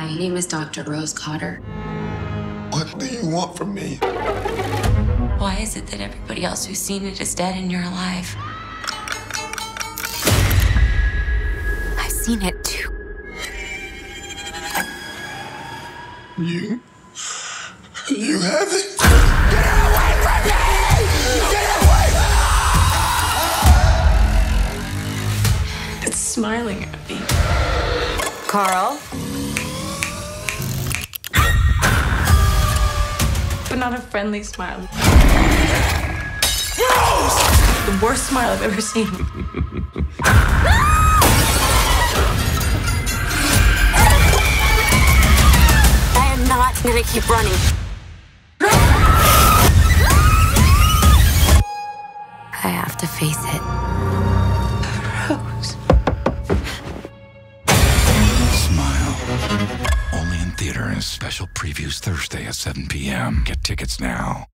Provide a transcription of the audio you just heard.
My name is Dr. Rose Cotter. What do you want from me? Why is it that everybody else who's seen it is dead and you're alive? I've seen it too. You. You have it? Get away from me! Get away from me! It's smiling at me. Carl? But not a friendly smile. The worst smile I've ever seen. I am not gonna keep running. I have to face it. Rose. Special previews Thursday at 7 p.m. Get tickets now.